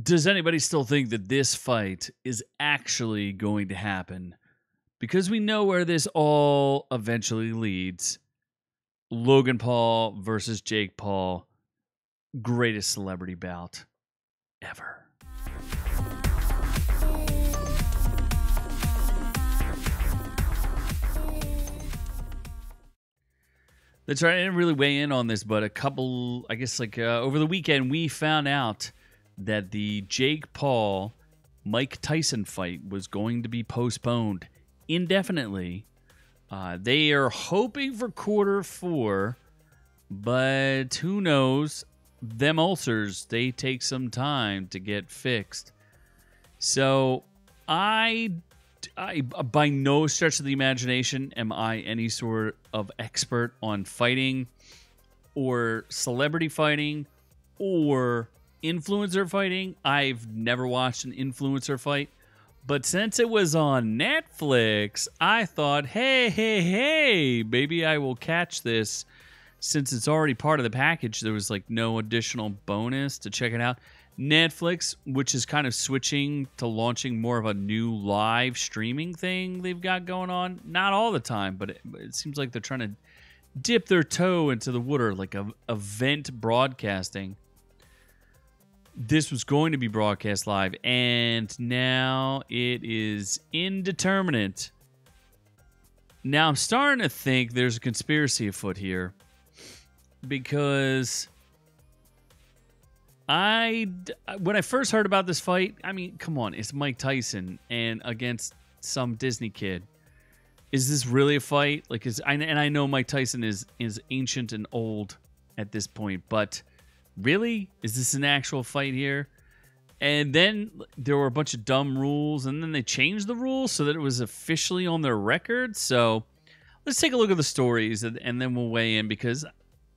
Does anybody still think that this fight is actually going to happen? Because we know where this all eventually leads. Logan Paul versus Jake Paul, greatest celebrity bout ever. That's right. I didn't really weigh in on this, but a couple, I guess, like uh, over the weekend, we found out that the Jake Paul Mike Tyson fight was going to be postponed indefinitely. Uh, they are hoping for quarter four, but who knows? Them ulcers, they take some time to get fixed. So I I, by no stretch of the imagination am I any sort of expert on fighting or celebrity fighting or influencer fighting. I've never watched an influencer fight. But since it was on Netflix, I thought, hey, hey, hey, maybe I will catch this. Since it's already part of the package, there was like no additional bonus to check it out. Netflix, which is kind of switching to launching more of a new live streaming thing they've got going on. Not all the time, but it, it seems like they're trying to dip their toe into the water, like a event broadcasting. This was going to be broadcast live, and now it is indeterminate. Now I'm starting to think there's a conspiracy afoot here because I when I first heard about this fight, I mean, come on, it's Mike Tyson and against some Disney kid. Is this really a fight? Like, is and I know Mike Tyson is is ancient and old at this point, but really, is this an actual fight here? And then there were a bunch of dumb rules, and then they changed the rules so that it was officially on their record. So let's take a look at the stories, and, and then we'll weigh in because,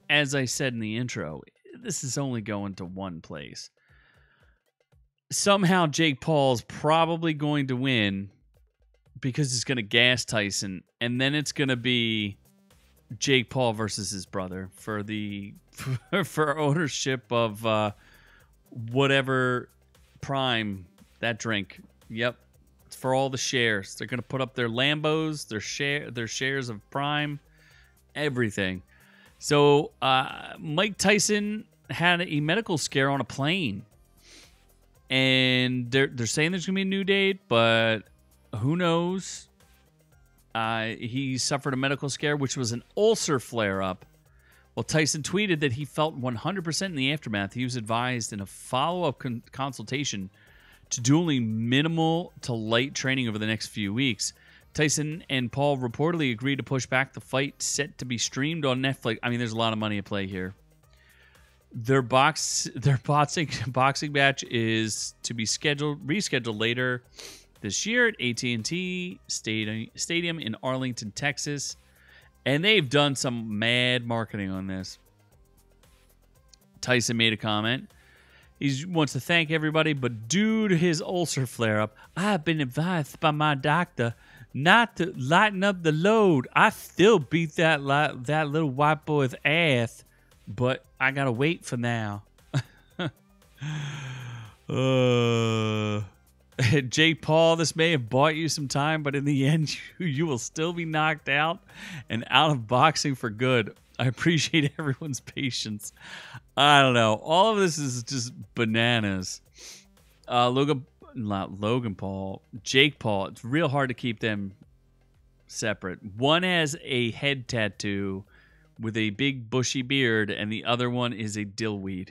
as I said in the intro, this is only going to one place. Somehow Jake Paul's probably going to win because he's going to gas Tyson, and then it's going to be Jake Paul versus his brother for the for ownership of uh, whatever prime that drink. Yep, it's for all the shares. They're to put up their Lambos, their share, their shares of Prime, everything. So uh, Mike Tyson had a medical scare on a plane, and they're they're saying there's gonna be a new date, but who knows? Uh, he suffered a medical scare, which was an ulcer flare up. Well, Tyson tweeted that he felt 100% in the aftermath. He was advised in a follow up con- consultation to do only minimal to light training over the next few weeks. Tyson and Paul reportedly agreed to push back the fight set to be streamed on Netflix. I mean, there's a lot of money at play here. Their box their boxing boxing match is to be scheduled rescheduled later this year at AT&T Stadium in Arlington, Texas. And they've done some mad marketing on this. Tyson made a comment. He wants to thank everybody, but due to his ulcer flare up, I have been advised by my doctor not to lighten up the load. I still beat that li- that little white boy's ass, but I gotta wait for now. uh, Jake Paul, this may have bought you some time, but in the end, you, you will still be knocked out and out of boxing for good. I appreciate everyone's patience. I don't know. All of this is just bananas. Uh, Logan, not Logan Paul, Jake Paul. It's real hard to keep them separate. One has a head tattoo with a big bushy beard, and the other one is a dillweed.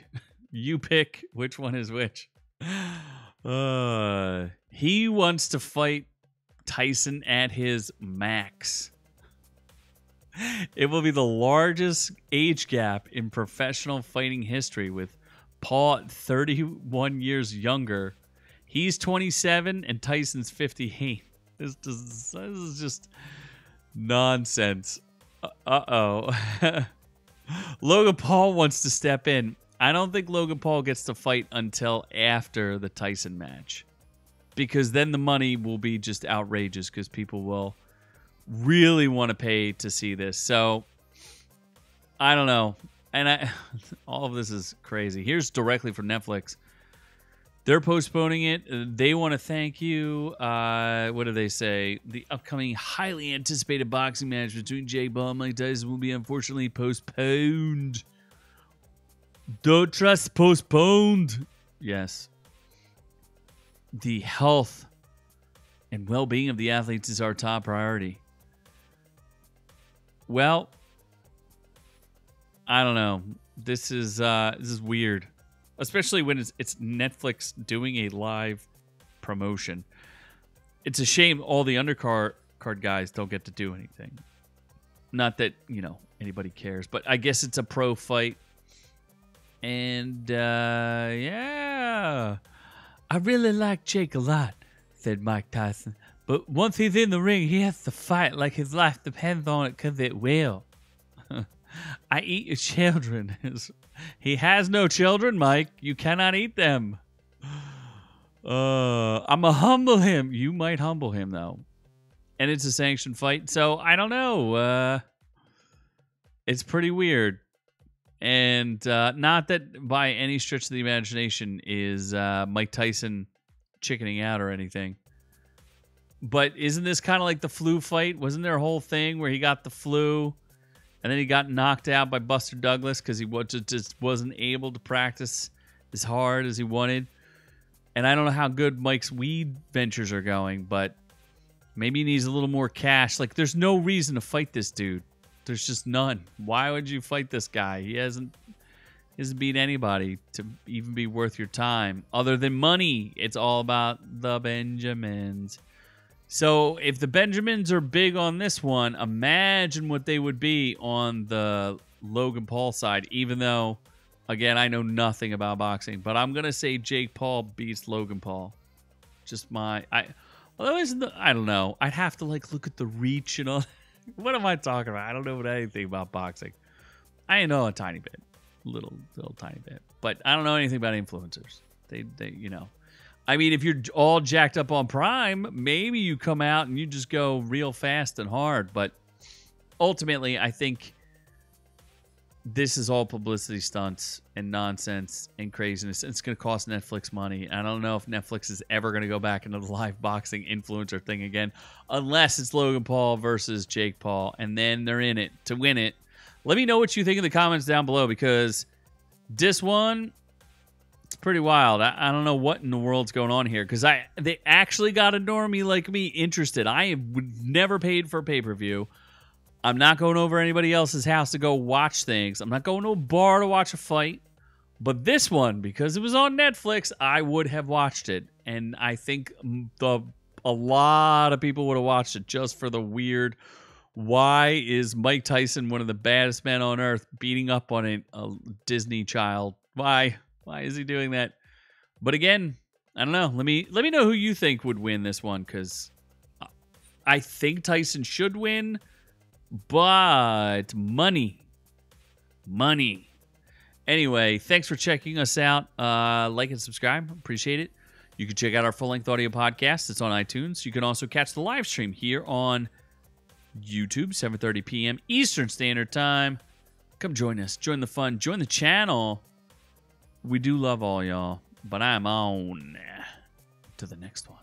you pick which one is which. Uh, he wants to fight Tyson at his max. It will be the largest age gap in professional fighting history, with Paul 31 years younger. He's 27 and Tyson's 58. This, this, this is just nonsense. Uh oh. Logan Paul wants to step in. I don't think Logan Paul gets to fight until after the Tyson match. Because then the money will be just outrageous because people will really want to pay to see this. So I don't know. And I all of this is crazy. Here's directly from Netflix. They're postponing it. They want to thank you. Uh, what do they say? The upcoming highly anticipated boxing match between Jake Paul and Mike Tyson will be unfortunately postponed. Don't trust postponed. Yes. The health and well being of the athletes is our top priority. Well, I don't know. This is uh this is weird. Especially when it's it's Netflix doing a live promotion. It's a shame all the undercard card guys don't get to do anything. Not that, you know, anybody cares, but I guess it's a pro fight. And uh yeah. I really like Jake a lot, said Mike Tyson. But once he's in the ring, he has to fight like his life depends on it because it will. I eat your children. he has no children, Mike. You cannot eat them. Uh, I'm a humble him. You might humble him though, and it's a sanctioned fight, so I don't know. Uh, it's pretty weird, and uh, not that by any stretch of the imagination is uh, Mike Tyson chickening out or anything. But isn't this kind of like the flu fight? Wasn't there a whole thing where he got the flu? and then he got knocked out by Buster Douglas because he just wasn't able to practice as hard as he wanted. And I don't know how good Mike's weed ventures are going, but maybe he needs a little more cash. Like, there's no reason to fight this dude. There's just none. Why would you fight this guy? He hasn't he hasn't beat anybody to even be worth your time. Other than money, it's all about the Benjamins. So if the Benjamins are big on this one, imagine what they would be on the Logan Paul side, even though, again, I know nothing about boxing. But I'm going to say Jake Paul beats Logan Paul. Just my. I. Although isn't the, I don't know. I'd have to like look at the reach and all. What am I talking about? I don't know anything about boxing. I know a tiny bit, little little tiny bit, but I don't know anything about influencers. They they you know. I mean, if you're all jacked up on Prime, maybe you come out and you just go real fast and hard. But ultimately, I think this is all publicity stunts and nonsense and craziness. It's going to cost Netflix money. I don't know if Netflix is ever going to go back into the live boxing influencer thing again, unless it's Logan Paul versus Jake Paul, and then they're in it to win it. Let me know what you think in the comments down below because this one it's pretty wild. I, I, don't know what in the world's going on here because I they actually got a normie like me interested. I would never paid for pay per view. I'm not going over anybody else's house to go watch things. I'm not going to a bar to watch a fight. But this one, because it was on Netflix, I would have watched it, and I think the a lot of people would have watched it just for the weird. Why is Mike Tyson one of the baddest men on earth beating up on a, a Disney child? Why? Why is he doing that? But again, I don't know. Let me let me know who you think would win this one because I think Tyson should win, but money, money. Anyway, thanks for checking us out. Uh, like and subscribe. Appreciate it. You can check out our full length audio podcast. It's on iTunes. You can also catch the live stream here on YouTube, 7:30 p.m. Eastern Standard Time. Come join us. Join the fun. Join the channel. We do love all y'all, but I'm on to the next one.